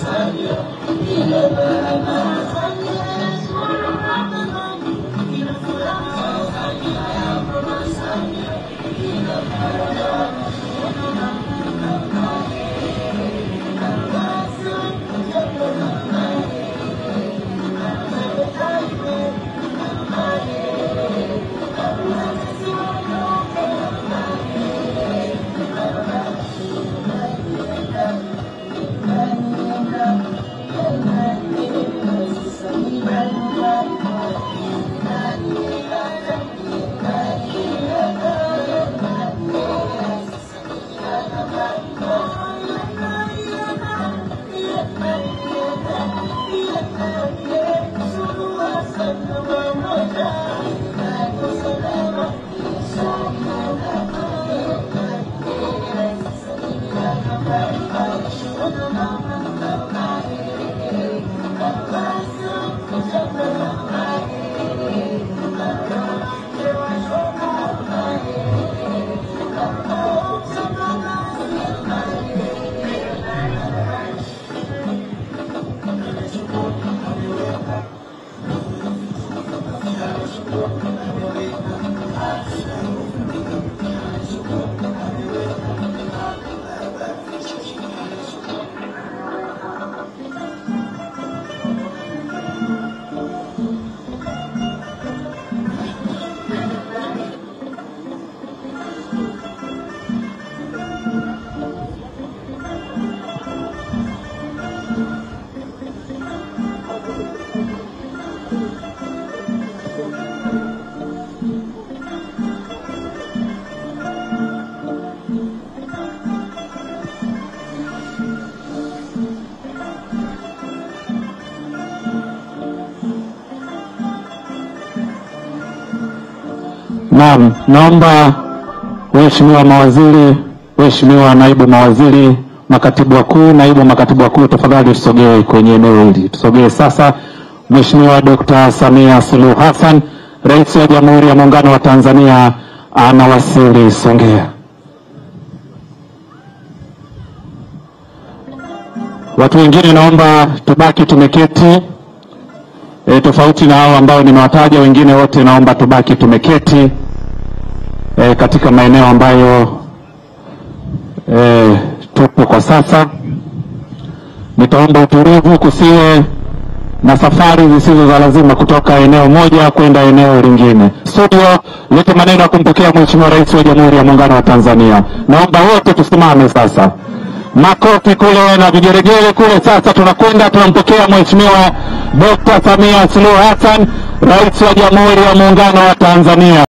Sanya, Ilema Amara. Naam, naomba waheshimiwa mawaziri, waheshimiwa naibu mawaziri, makatibu wakuu, naibu makatibu wakuu, tafadhali tusogee kwenye eneo hili. Tusogee sasa. Mheshimiwa Dr. Samia Suluhu Hassan, Rais wa Jamhuri ya Muungano wa Tanzania anawasili Songea. Watu wengine naomba tubaki tumeketi. E, tofauti na hao ambao nimewataja, wengine wote naomba tubaki tumeketi e, katika maeneo ambayo e, tupo kwa sasa. Nitaomba utulivu, kusiwe na safari zisizo za lazima kutoka eneo moja kwenda eneo lingine. Studio, lete maneno ya kumpokea Mheshimiwa Rais wa Jamhuri ya Muungano wa Tanzania. Naomba wote tusimame sasa, makofi kule na vigeregere kule. Sasa tunakwenda tunampokea Mheshimiwa Dr. Samia Suluhu Hassan, Rais wa Jamhuri ya Muungano wa Tanzania.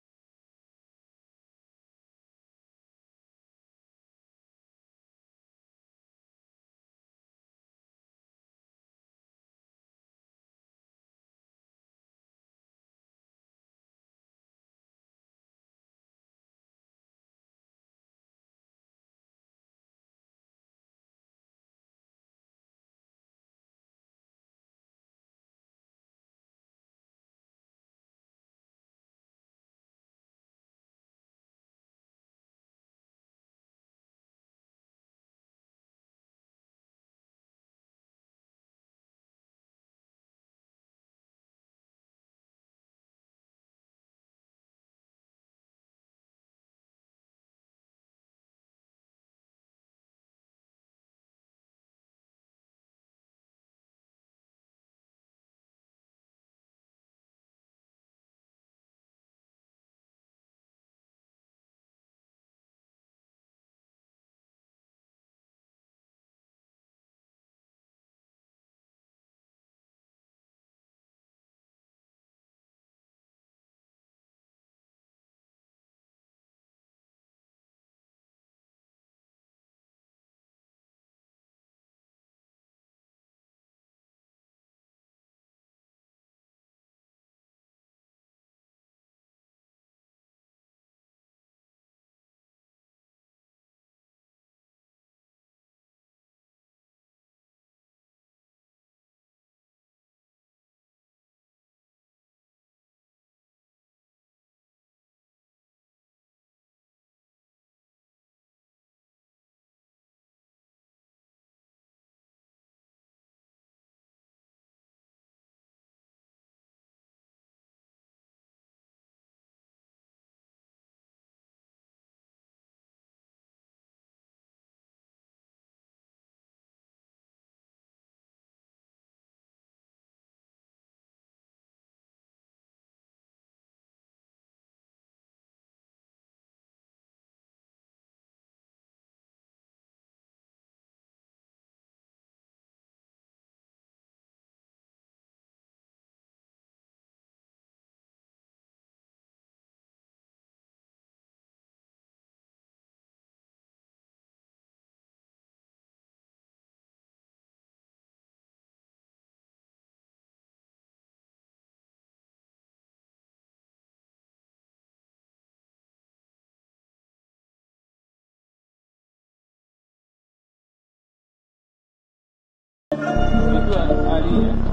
a.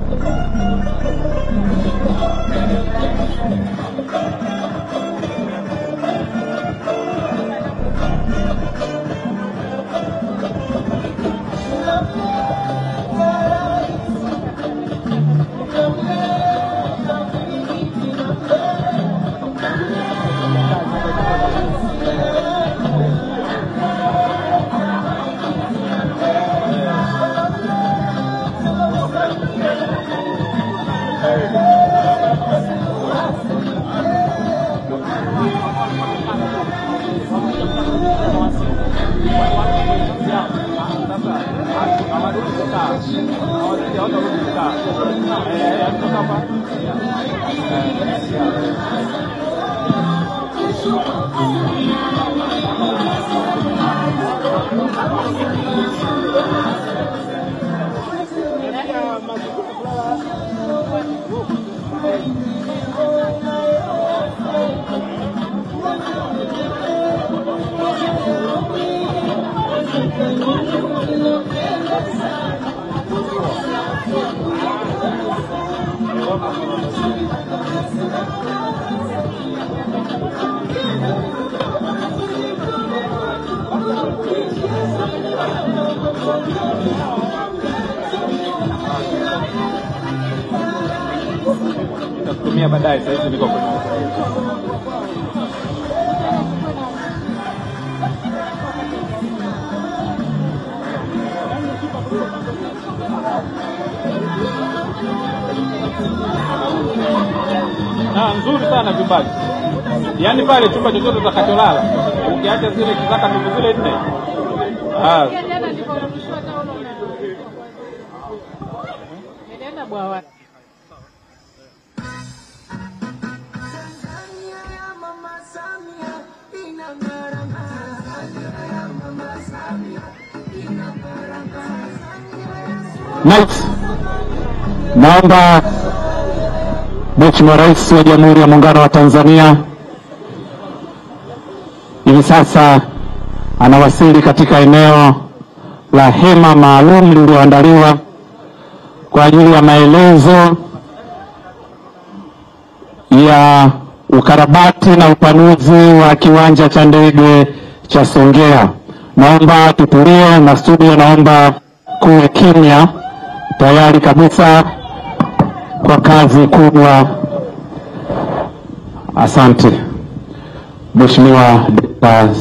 Nitakutumia baadaye, sasa hivi niko kwenye na nzuri sana vyumbani, yaani pale chumba chochote utakacholala ukiacha zile kizaka ndugu zile nne. Ah, Nice. Naomba Mheshimiwa Rais wa Jamhuri ya Muungano wa Tanzania hivi sasa anawasili katika eneo la hema maalum lililoandaliwa kwa ajili ya maelezo ya ukarabati na upanuzi wa kiwanja cha ndege cha Songea. Naomba tutulie na studio, naomba kuwe kimya, tayari kabisa kwa kazi kubwa. Asante. Mheshimiwa Dkt.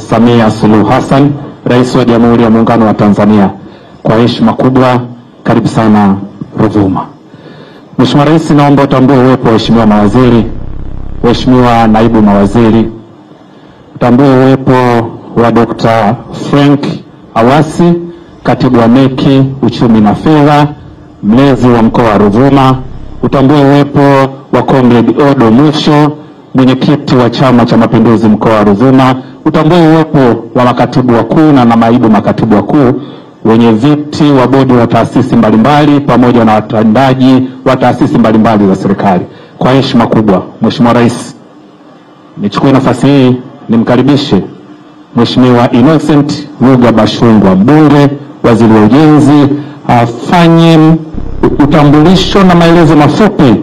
Samia Suluhu Hassan, Rais wa Jamhuri ya Muungano wa Tanzania, kwa heshima kubwa, karibu sana Ruvuma. Mheshimiwa Rais, naomba utambue uwepo wa waheshimiwa mawaziri, waheshimiwa naibu mawaziri, utambue uwepo wa Dr. Frank Awasi, katibu wa NEC uchumi na fedha, mlezi wa mkoa wa Ruvuma, utambue uwepo wa Comrade Odo Mwisho, mwenyekiti wa Chama cha Mapinduzi mkoa wa Ruvuma, utambue uwepo wa makatibu wakuu na na naibu makatibu wakuu, wenye viti wa bodi wa taasisi mbalimbali pamoja na watendaji wa taasisi mbalimbali za serikali. Kwa heshima kubwa, Mheshimiwa Rais, nichukue nafasi hii nimkaribishe Mheshimiwa Innocent Luga Bashungwa, mbunge, waziri wa ujenzi, afanye utambulisho na maelezo mafupi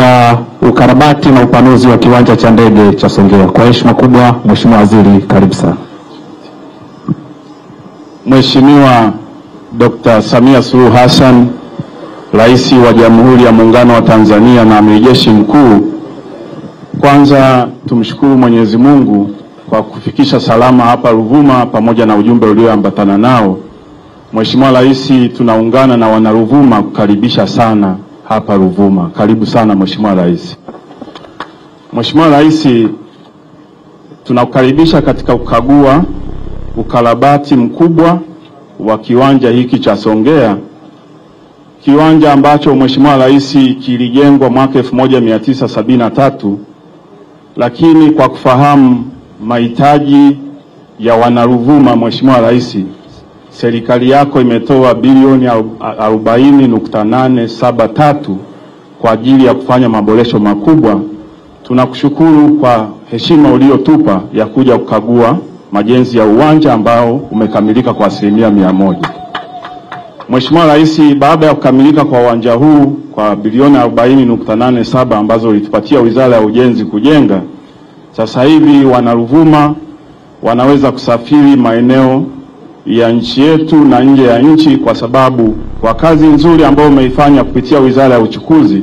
ya ukarabati na upanuzi wa kiwanja cha ndege cha Songea. Kwa heshima kubwa, Mheshimiwa Waziri, karibu sana. Mheshimiwa Dr. Samia Suluhu Hassan, Rais wa Jamhuri ya Muungano wa Tanzania na Amiri Jeshi Mkuu, kwanza tumshukuru Mwenyezi Mungu kwa kufikisha salama hapa Ruvuma pamoja na ujumbe ulioambatana nao. Mheshimiwa Rais, tunaungana na wanaruvuma kukaribisha sana hapa Ruvuma. Karibu sana Mheshimiwa Rais. Mheshimiwa Rais, tunakukaribisha katika kukagua ukarabati mkubwa wa kiwanja hiki cha Songea, kiwanja ambacho Mheshimiwa Rais kilijengwa mwaka 1973 lakini kwa kufahamu mahitaji ya wanaruvuma, Mheshimiwa Rais, serikali yako imetoa bilioni 40.873 kwa ajili ya kufanya maboresho makubwa. Tunakushukuru kwa heshima uliotupa ya kuja kukagua majenzi ya uwanja ambao umekamilika kwa asilimia mia moja. Mheshimiwa Rais, baada ya kukamilika kwa uwanja huu kwa bilioni 40.87 ambazo ulitupatia Wizara ya Ujenzi kujenga, sasa hivi wanaruvuma wanaweza kusafiri maeneo ya nchi yetu na nje ya nchi, kwa sababu kwa kazi nzuri ambayo umeifanya kupitia Wizara ya Uchukuzi,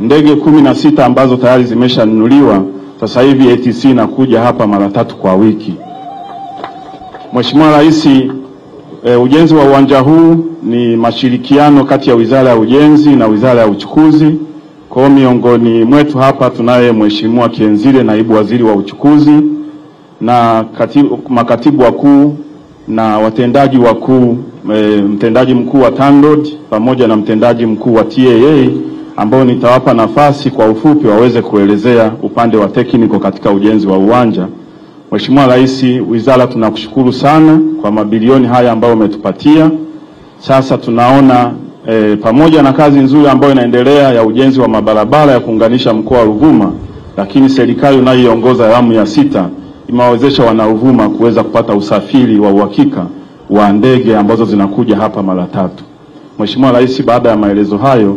ndege kumi na sita ambazo tayari zimeshanunuliwa, sasa hivi ATC inakuja hapa mara tatu kwa wiki. Mheshimiwa Rais, e, ujenzi wa uwanja huu ni mashirikiano kati ya Wizara ya Ujenzi na Wizara ya Uchukuzi. Kwa hiyo miongoni mwetu hapa tunaye Mheshimiwa Kienzile, naibu waziri wa uchukuzi na katibu, makatibu wakuu na watendaji wakuu e, mtendaji mkuu wa TANROADS pamoja na mtendaji mkuu wa TAA ambao nitawapa nafasi kwa ufupi waweze kuelezea upande wa technical katika ujenzi wa uwanja. Mheshimiwa Rais, wizara tunakushukuru sana kwa mabilioni haya ambayo umetupatia. Sasa tunaona e, pamoja na kazi nzuri ambayo inaendelea ya ujenzi wa mabarabara ya kuunganisha mkoa wa Ruvuma, lakini serikali unayoiongoza awamu ya sita imewawezesha wanauvuma kuweza kupata usafiri wa uhakika wa ndege ambazo zinakuja hapa mara tatu. Mheshimiwa Rais, baada ya maelezo hayo,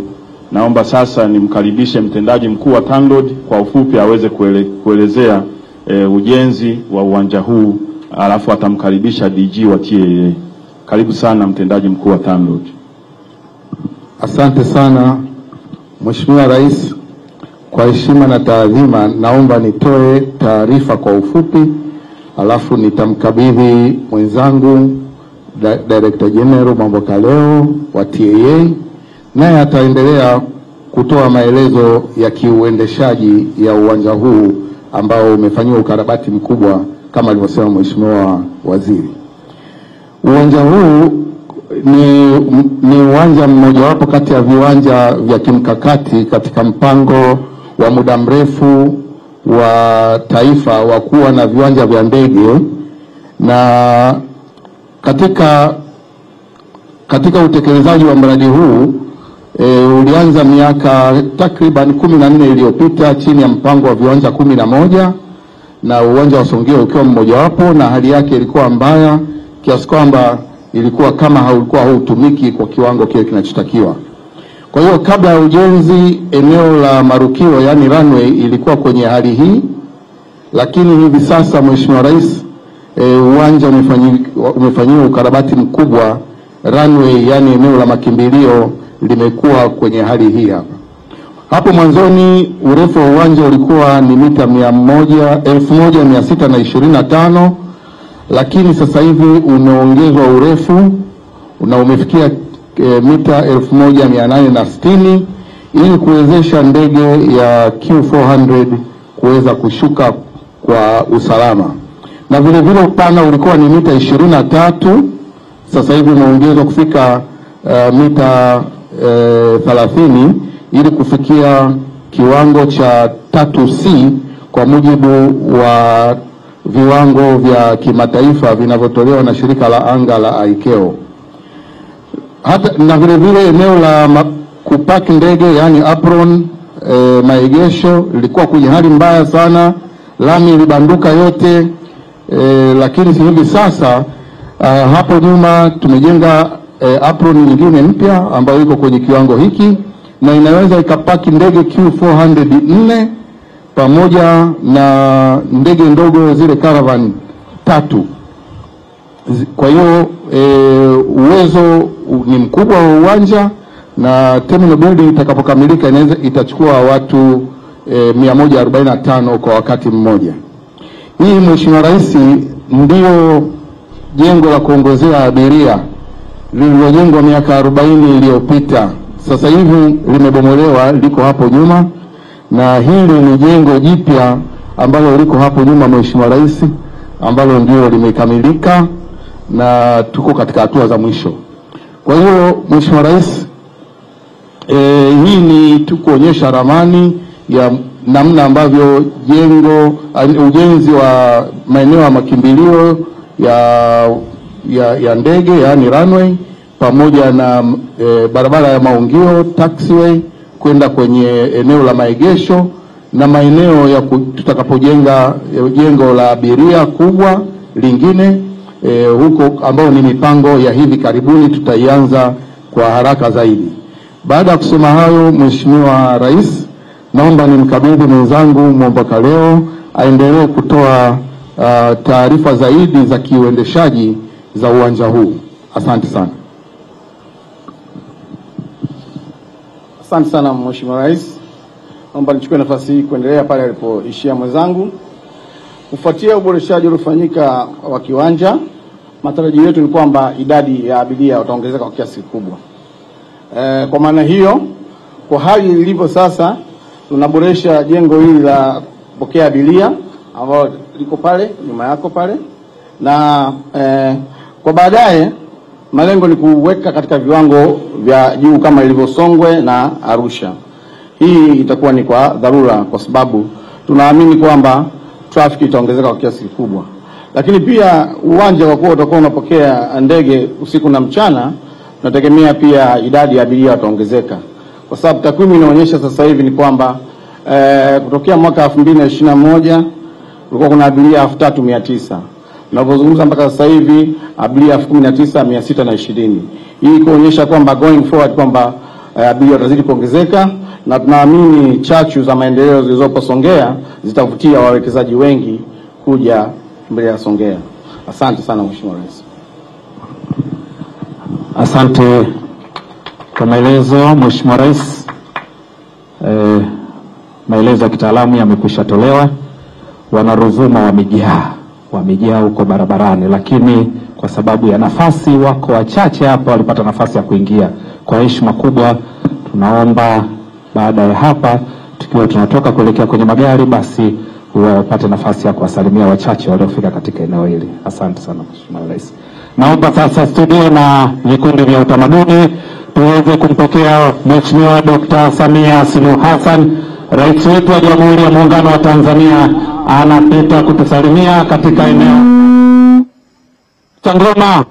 naomba sasa nimkaribishe mtendaji mkuu wa TANROADS kwa ufupi aweze kuele, kuelezea e, ujenzi wa uwanja huu, alafu atamkaribisha DG wa TAA. Karibu sana mtendaji mkuu wa TANROADS. Asante sana Mheshimiwa Rais, kwa heshima na taadhima, naomba nitoe taarifa kwa ufupi, alafu nitamkabidhi mwenzangu Di- Director General Mambo Kaleo wa TAA, naye ataendelea kutoa maelezo ya kiuendeshaji ya uwanja huu ambao umefanyiwa ukarabati mkubwa kama alivyosema Mheshimiwa Waziri. Uwanja huu ni, ni uwanja mmojawapo kati ya viwanja vya kimkakati katika mpango wa muda mrefu wa taifa wa kuwa na viwanja vya ndege, na katika katika utekelezaji wa mradi huu e, ulianza miaka takriban kumi na nne iliyopita chini ya mpango wa viwanja kumi na moja na uwanja wa Songea ukiwa mmojawapo, na hali yake ilikuwa mbaya kiasi kwamba ilikuwa kama haulikuwa hautumiki kwa kiwango kile kinachotakiwa. Kwa hiyo kabla ya ujenzi, eneo la marukio yaani runway ilikuwa kwenye hali hii, lakini hivi sasa Mheshimiwa Rais e, uwanja umefanyiwa ukarabati mkubwa. Runway yaani eneo la makimbilio limekuwa kwenye hali hii hapa. Hapo mwanzoni urefu wa uwanja ulikuwa ni mita mia moja elfu moja mia sita na ishirini na tano lakini sasa hivi umeongezwa urefu na umefikia e, mita elfu moja mia nane na sitini ili kuwezesha ndege ya Q400 kuweza kushuka kwa usalama, na vile vile upana ulikuwa ni mita ishirini na tatu sasa hivi umeongezwa kufika uh, mita thelathini ili kufikia kiwango cha tatu C kwa mujibu wa viwango vya kimataifa vinavyotolewa na shirika la anga la ICAO. Hata na vile vile eneo la kupaki ndege yaani apron e, maegesho ilikuwa kwenye hali mbaya sana, lami ilibanduka yote e, lakini hivi sasa a, hapo nyuma tumejenga e, apron nyingine mpya ambayo iko kwenye kiwango hiki na inaweza ikapaki ndege Q400 nne pamoja na ndege ndogo zile caravan tatu. Kwa hiyo e, uwezo ni mkubwa wa uwanja na terminal building itakapokamilika inaweza itachukua watu e, 145 kwa wakati mmoja. Hii Mheshimiwa Rais ndio jengo la kuongozea abiria lililojengwa miaka 40 iliyopita. Sasa hivi limebomolewa, liko hapo nyuma, na hili ni jengo jipya ambalo liko hapo nyuma, Mheshimiwa Rais, ambalo ndio limekamilika na tuko katika hatua za mwisho. Kwa hiyo Mheshimiwa Rais, e, hii ni tu kuonyesha ramani ya namna ambavyo jengo ujenzi wa maeneo ya makimbilio ya, ya, ya ndege yaani runway pamoja na e, barabara ya maungio taxiway kwenda kwenye eneo la maegesho na maeneo ya tutakapojenga e, jengo la abiria kubwa lingine e, huko ambayo ni mipango ya hivi karibuni tutaianza kwa haraka zaidi. Baada ya kusema hayo, Mheshimiwa Rais, naomba nimkabidhi mwenzangu Mwomboka leo aendelee kutoa uh, taarifa zaidi za kiuendeshaji za uwanja huu. Asante sana. Asante sana Mheshimiwa Rais, naomba nichukue nafasi hii kuendelea pale alipoishia mwenzangu. Kufuatia uboreshaji uliofanyika wa kiwanja, matarajio yetu ni kwamba idadi ya abiria wataongezeka kwa kiasi kikubwa. E, kwa maana hiyo, kwa hali ilivyo sasa, tunaboresha jengo hili la kupokea abiria ambalo liko pale nyuma yako pale, na e, kwa baadaye malengo ni kuweka katika viwango vya juu kama ilivyo Songwe na Arusha. Hii itakuwa ni kwa dharura, kwa sababu tunaamini kwamba traffic itaongezeka kwa kiasi kikubwa, lakini pia uwanja kwa kuwa utakuwa unapokea ndege usiku na mchana, tunategemea pia idadi ya abiria wataongezeka, kwa sababu takwimu inaonyesha sasa hivi ni kwamba e, kutokea mwaka 2021 kulikuwa kuna abiria elfu tatu mia tisa tunavyozungumza mpaka sasa hivi abiria elfu kumi na tisa mia sita na ishirini hii kuonyesha kwamba going forward kwamba e, abiria watazidi kuongezeka na tunaamini chachu za maendeleo zilizopo Songea zitavutia wawekezaji wengi kuja mbele ya Songea. Asante sana Mheshimiwa Rais. Asante kwa maelezo Mheshimiwa Rais. Eh, maelezo ya kitaalamu yamekwisha tolewa. Wanaruvuma wamejaa, wamejaa huko barabarani, lakini kwa sababu ya nafasi, wako wachache hapa walipata nafasi ya kuingia. Kwa heshima kubwa, tunaomba baada ya hapa tukiwa tunatoka kuelekea kwenye magari, basi wapate nafasi ya kuwasalimia wachache waliofika katika eneo hili. Asante sana Mheshimiwa Rais. Naomba sasa studio na vikundi vya utamaduni tuweze kumpokea Mheshimiwa Dr. Samia Suluhu Hassan, Rais wetu wa Jamhuri ya Muungano wa Tanzania, anapita kutusalimia katika eneo Changoma.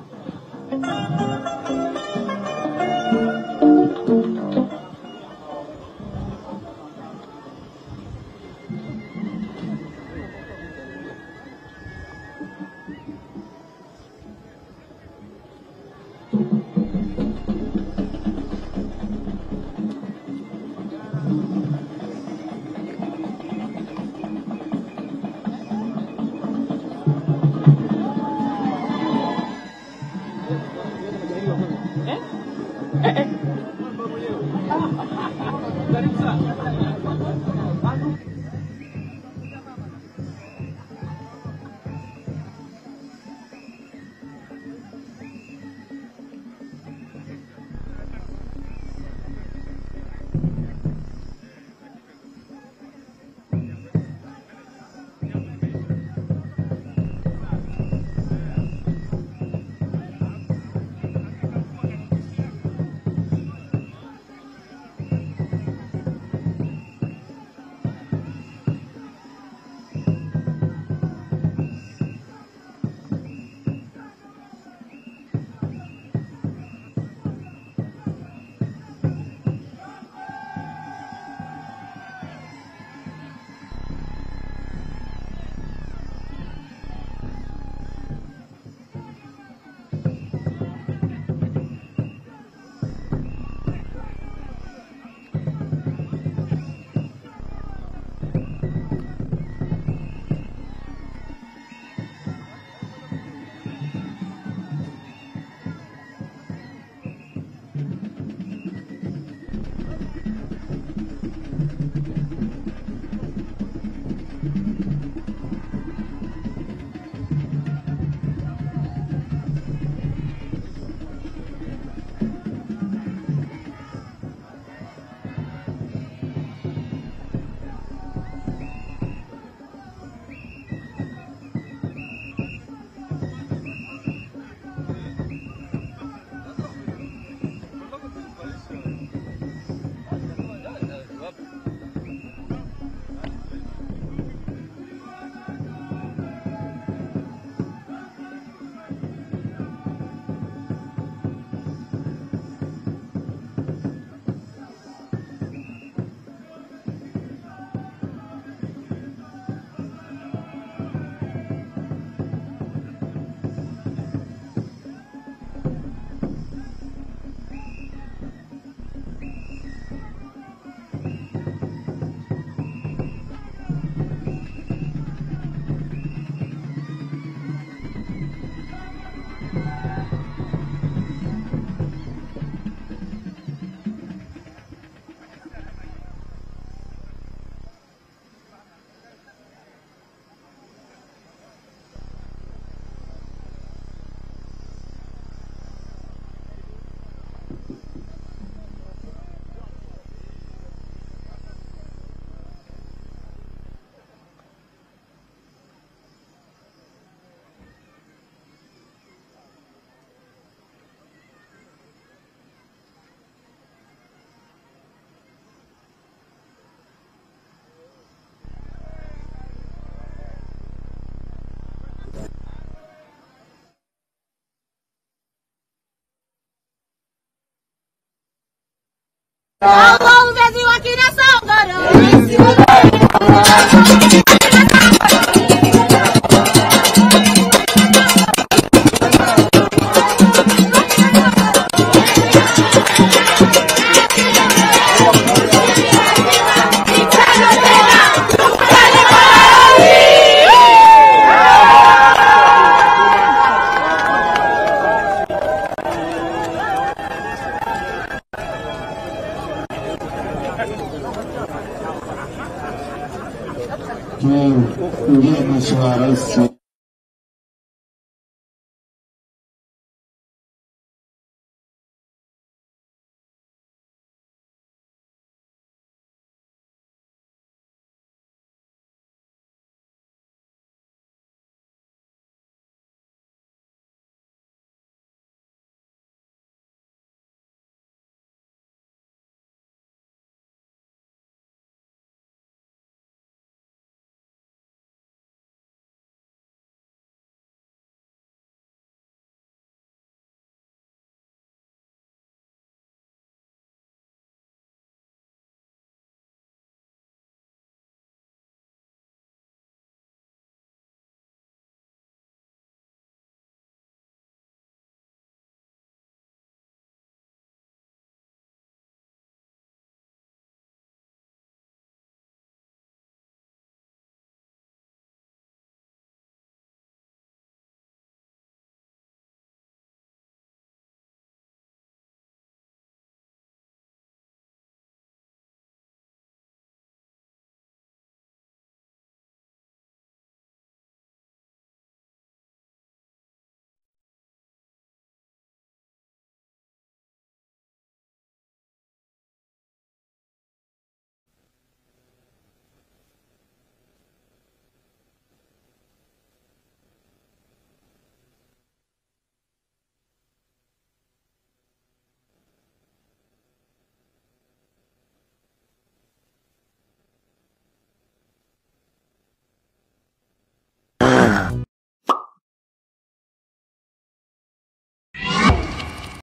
Wauzaji wa kina Songoro. Mheshimiwa Rais